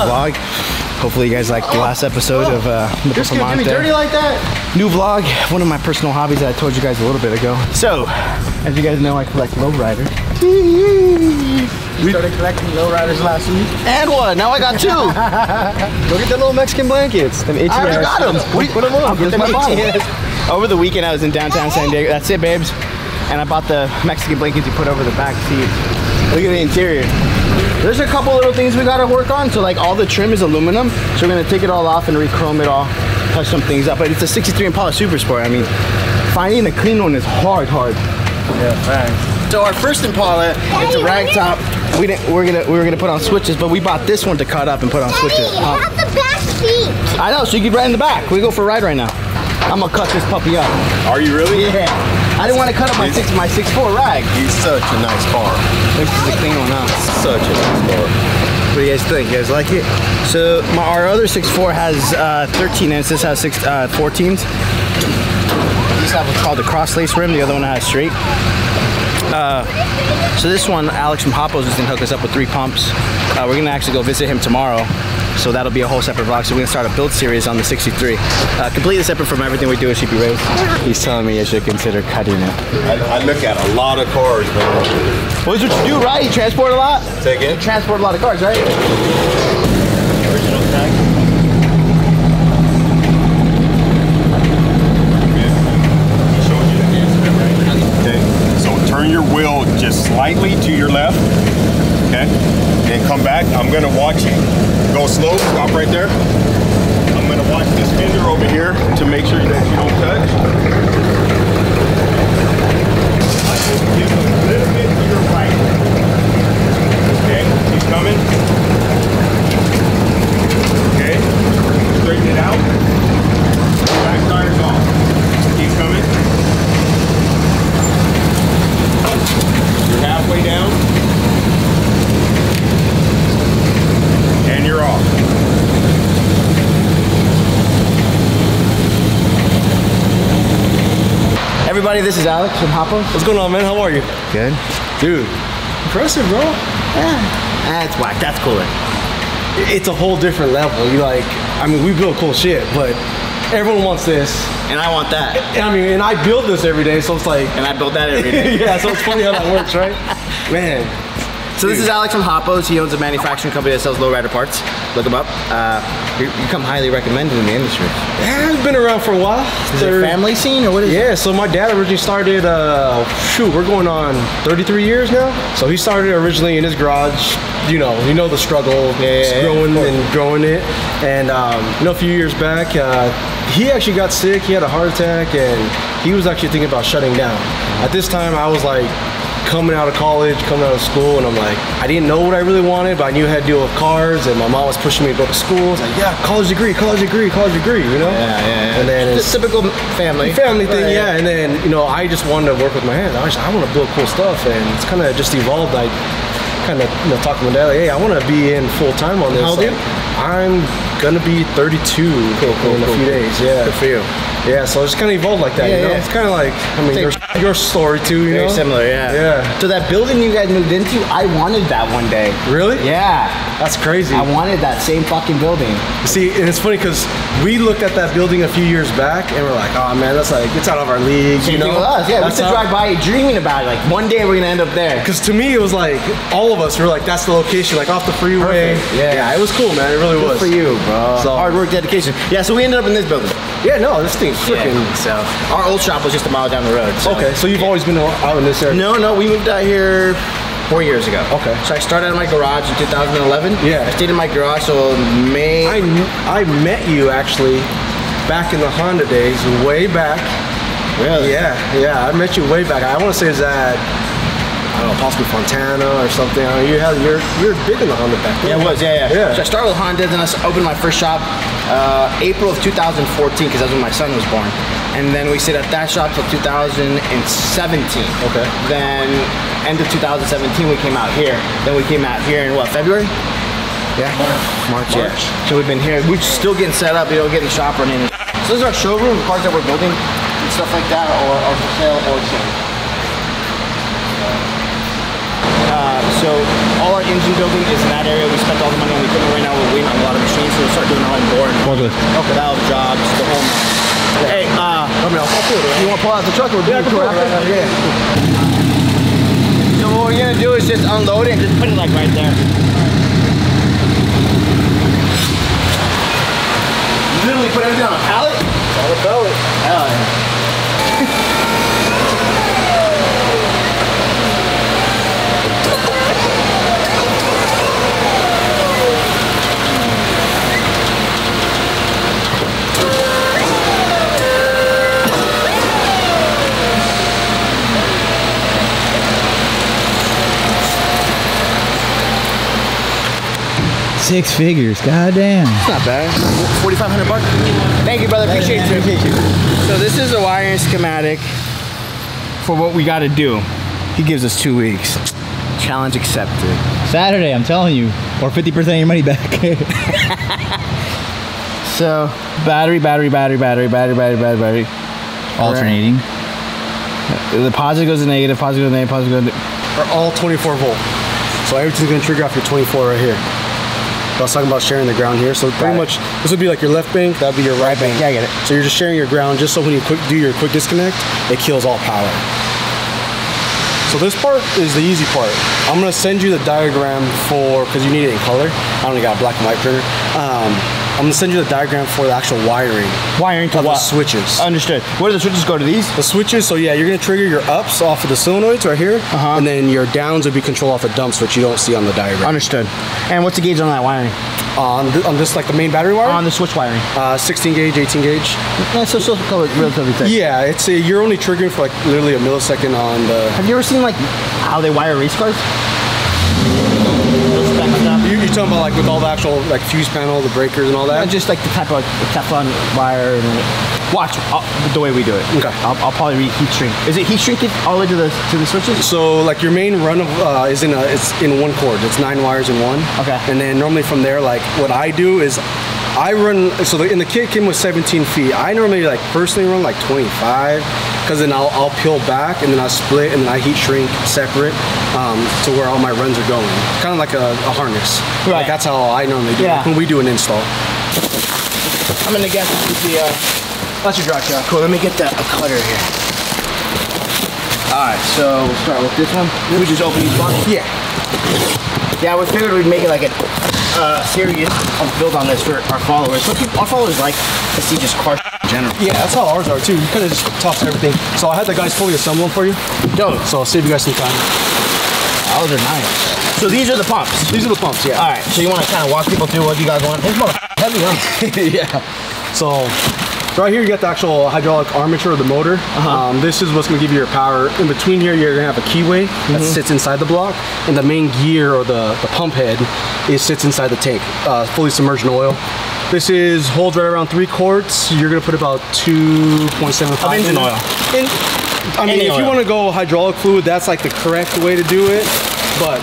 vlog. Hopefully you guys liked the last episode of uh, Just gonna get me dirty like that? New vlog, one of my personal hobbies that I told you guys a little bit ago. So, as you guys know, I collect lowriders. We started collecting lowriders last week. And one, now I got two. Look at the little Mexican blankets. Them itchy I already got them. Put, put them on. Get Get my bottle. Over the weekend, I was in downtown San Diego. That's it, babes. And I bought the Mexican blankets you put over the back seat. Look at the interior. There's a couple little things we gotta work on. So like all the trim is aluminum. So we're gonna take it all off and re-chrome it all, touch some things up. But it's a 63 Impala Super Sport. I mean, finding a clean one is hard, hard. Yeah, thanks. So our first Impala, it's a rag top. We didn't. We're gonna we were gonna put on switches, but we bought this one to cut up and put on switches. Daddy, Uh, have the back seat. I know. So you can ride in the back. We go for a ride right now. I'm gonna cut this puppy up. Are you really? Yeah. I didn't want to cut up my six my six four rag. He's such a nice car. This is a clean one, huh? Such a nice car. What do you guys think? You guys like it? So my our other six four has uh, 13 inches. This has six uh, 14s. These have what's called the cross lace rim. The other one has straight. Uh, so this one, Alex from Hoppos is gonna hook us up with three pumps. Uh, we're gonna actually go visit him tomorrow. So that'll be a whole separate vlog. So we're gonna start a build series on the 63. Uh, completely separate from everything we do at Sheepey Race. He's telling me I should consider cutting it. I, I look at a lot of cars, man. Well, that's what you do, right? You transport a lot? Take it. You transport a lot of cars, right? Original tag. Okay, so turn your wheel just slightly to your left. Okay, then come back. I'm gonna watch you go slow. Stop right there. I'm gonna watch this fender over here to make sure that you don't touch. Give a little bit to your right. Okay, keep coming. Okay, straighten it out. Back tire's off. Keep coming. You're halfway down. And you're off. Everybody, this is Alex from Hoppos. What's going on, man? How are you? Good. Dude. Impressive, bro. Yeah. That's whack. That's cooler. It's a whole different level. You like, I mean, we build cool shit, but everyone wants this. And I want that. And I mean, and I build this every day, so it's like, And I build that every day. yeah, so it's funny how that works, right? Man, So this is Alex from Hoppos. He owns a manufacturing company that sells lowrider parts. Look him up. Uh, you, come highly recommended in the industry. yeah, I've been around for a while. Is it a They're- family scene or what is it? Yeah, so my dad originally started, uh, shoot, we're going on 33 years now. So he started originally in his garage. You know, you know the struggle, yeah, growing and growing it. And um, you know, a few years back, uh, he actually got sick. He had a heart attack, and he was actually thinking about shutting down. At this time, I was like coming out of college, coming out of school, and I'm like, I didn't know what I really wanted, but I knew I had to deal with cars, and my mom was pushing me to go to school. I was like, yeah, college degree, college degree, college degree, you know? Yeah, yeah, yeah. And then It's typical family. family thing, Right, yeah. And then you know, I just wanted to work with my hands. I was, I want to build cool stuff, and it's kind of just evolved. Like, kind of you know, talking to dad, like, hey, I want to be in full time on this. How old? Like, I'm gonna be 32 Cool, cool, in a cool, few days. Yeah, Good for you. yeah. So it's kind of evolved like that. Yeah, you know, yeah. it's kind of like I mean, your, your story too. You Very know, similar, yeah. Yeah. So that building you guys moved into, I wanted that one day. Really? Yeah. That's crazy. I wanted that same fucking building. See, and it's funny because we looked at that building a few years back, and we're like, oh man, that's like it's out of our league. Same you know, thing with us. Yeah, we That's used to drive by dreaming about it. Like one day we're gonna end up there. Because to me, it was like all of us were like, "That's the location, like off the freeway." Perfect, yeah. it was cool, man. It really Good was. for you, bro. So- Hard work, dedication. Yeah, so we ended up in this building. Yeah, no, this thing's freaking. So our old shop was just a mile down the road. So. Okay, so you've always been out in this area. No, no, we moved out here four years ago. Okay. So I started in my garage in 2011. Yeah. I stayed in my garage till May. I I met you actually back in the Honda days, way back. really? Yeah, yeah, I met you way back. I want to say it's at I don't know, possibly Fontana or something. I mean, you had you're you're big in the Honda back then. Yeah, it was. Yeah, yeah. Yeah. So I started with Honda, then I opened my first shop uh, April of 2014 because that's when my son was born. And then we stayed at that shop till 2017. Okay. Then end of 2017 we came out here. Then we came out here in what February? Yeah. March. March. Yeah. So we've been here. We're still getting set up. You know, getting the shop running. So this is our showroom, the cars that we're building and stuff like that, or, or for sale or change. Uh, so all our engine building is in that area. We spent all the money on the equipment. Right now we're waiting on a lot of machines, so we'll start doing our own board. Forklift. Okay. Valve jobs, the whole. Hey, uh, I'll it around. you want to pull out the truck or do Yeah, the tour it after? right now, So what we're gonna do is just unload it and just put it like right there. Literally put everything on a pallet? All about it. Hell yeah. Six figures. Goddamn. Not bad. 4,500 bucks. Thank you, brother. Appreciate you. So this is a wiring schematic for what we got to do. He gives us two weeks. Challenge accepted. Saturday, I'm telling you. Or 50% of your money back. So battery, battery, battery, battery, battery, battery, battery, battery. Alternating. The positive goes to negative, positive goes to negative, positive goes to Are all 24 volt. So everything's gonna trigger off your 24 right here. I was talking about sharing the ground here. So pretty it. much this would be like your left bank, that'd be your right, bank. Yeah, I get it. So you're just sharing your ground just so when you quick do your quick disconnect, it kills all power. So this part is the easy part. I'm gonna send you the diagram for because you need it in color. I only got a black and white printer. Um, I'm gonna send you the diagram for the actual wiring wiring to what? switches. Understood. Where do the switches go to these? The switches, so yeah, you're gonna trigger your ups off of the solenoids right here, Uh-huh. and then your downs would be controlled off a dump switch you don't see on the diagram. Understood. And what's the gauge on that wiring? on, th- on this, like the main battery wire, On the switch wiring. uh, 16 gauge, 18 gauge. Yeah, so still relatively thick. Yeah, it's a, you're only triggering for like literally a millisecond on the. Have you ever seen like how they wire race cars? You're talking about like with all the actual like fuse panel, the breakers, and all that. just like the type of Teflon wire. And watch uh, the way we do it. Okay. I'll, I'll probably heat shrink. Is it heat shrinked all the way to the to the switches? So like your main run of uh, is in a it's in one cord. It's nine wires in one. Okay. And then normally from there, like what I do is I run. So the, in the kit came with 17 feet. I normally like personally run like 25 because then I'll I'll peel back and then I split and then I heat shrink separate um, to where all my runs are going. Kind of like a, a harness. Right. Like that's how I normally do Yeah. it when we do an install. I'm gonna guess this is the. Uh, That's your drop shot. cool. Let me get the a cutter here. All right. So we'll start with this one. We just open each box. Yeah. Yeah, we figured we'd make it like a uh, series of build on this for our followers. So people, our followers like to see just car in general. Yeah, that's how ours are too. You kind of just toss everything. So I had the guys fully assemble them for you. Dope. So I'll save you guys some time. Those are nice. So these are the pumps. These are the pumps, yeah. All right. So you want to kind of walk people through what you guys want? Mother heavy, huh? yeah. So right here you got the actual hydraulic armature of the motor. Um, this is what's gonna give you your power. In between here you're gonna have a keyway that sits inside the block, and the main gear or the, the pump head is sits inside the tank, uh, fully submerged in oil. This is holds right around three quarts. You're gonna put about 2.75 Of engine oil. In, I mean, Any if you want to go hydraulic fluid, that's like the correct way to do it. But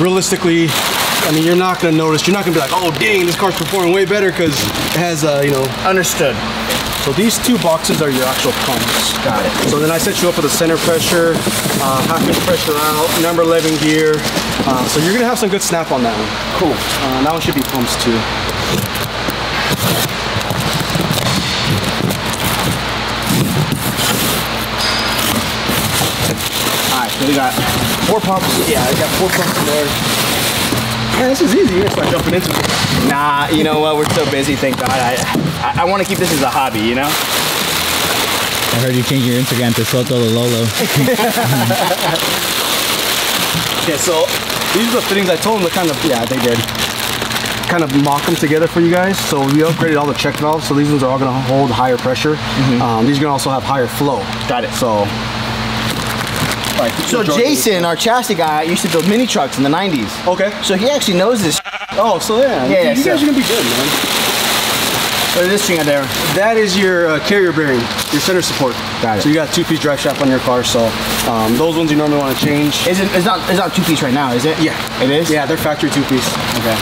realistically, I mean, you're not gonna notice. You're not gonna be like, oh, dang, this car's performing way better because it has, uh, you know. Understood. So these two boxes are your actual pumps. Got it. So then I set you up with a center pressure, uh, half inch pressure out, number 11 gear. Uh, so you're gonna have some good snap on that one. Cool. Uh, that one should be pumps too. All right. So we got Four pumps. Yeah, I got four pumps in there. Man, this is easy. You're gonna start jumping into it. Nah, you know what? We're so busy. Thank God. I I, I want to keep this as a hobby. You know. I heard you change your Instagram to Soto the Lolo. Yeah, so these are the fittings I told them to kind of, yeah, they did. Kind of mock them together for you guys. So we upgraded all the check valves. So these ones are all gonna hold higher pressure. Um, these are gonna also have higher flow. Got it. So, like, So Jason, our chassis guy, used to build mini trucks in the '90s. Okay. So he actually knows this. Oh, so yeah. Yeah, You so- guys are gonna be good, man. What is this string out there? That is your uh, carrier bearing, your center support. Got it. So you got two piece drive shaft on your car. So um, those ones you normally want to change. Is it? It's not. It's not two piece right now, is it? Yeah. It is. Yeah, they're factory two piece. Okay.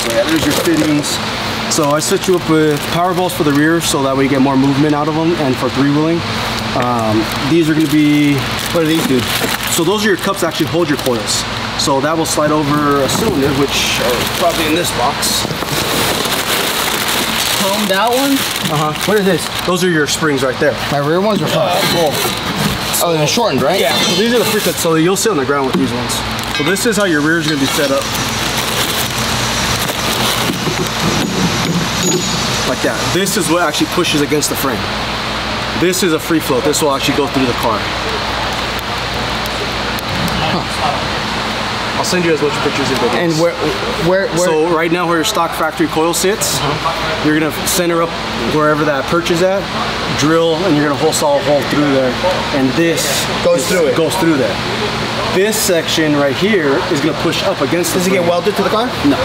So yeah, there's your fittings. So I set you up with power balls for the rear so that way you get more movement out of them and for three wheeling. Um, these are gonna be, What are these, dude? so those are your cups that actually hold your coils. So that will slide over a cylinder, which are probably in this box. Chromed out one? Uh-huh. What is this? Those are your springs right there. My rear ones are front? Both. oh, they're shortened, right? Yeah, so these are the presets, so you'll sit on the ground with these ones. So this is how your rear is gonna be set up. Like that. This is what actually pushes against the frame. This is a free float. This will actually go through the car. Send you as much pictures as I And where, where, where? So right now where your stock factory coil sits, you're gonna center up wherever that perch is at, drill, and you're gonna hole saw a hole through there. And this Goes is- through it. Goes through there. This section right here is gonna push up against the Does it get welded to the car? No.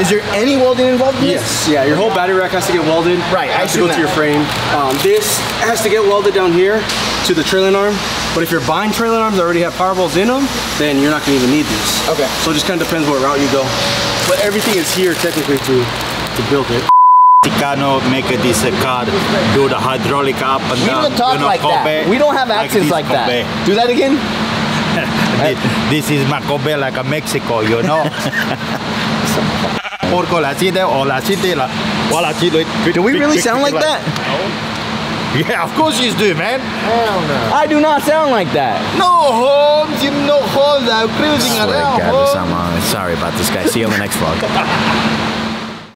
Is there any welding involved in this? Yes, yeah, your whole battery rack has to get welded. Right, I has to go assume to your frame. Um, this has to get welded down here to the trailing arm. But if you're buying trailing arms that already have power balls in them, then you're not gonna even need these. Okay. So it just kind of depends what route you go. But everything is here technically to to build it. Ticano make this uh, car do the hydraulic up and We down. don't talk you know, like Kobe, that. We don't have accents this like, that. Do that again? This is Macobe like a Mexico, you know. Porco la chide o la chide o la chide. Do we really sound like that? Yeah, of course you do, man. I do not sound like that. No homes, you no homes. I'm cruising Swear around. God, this, I'm, uh, sorry about this guy. See you on the next vlog.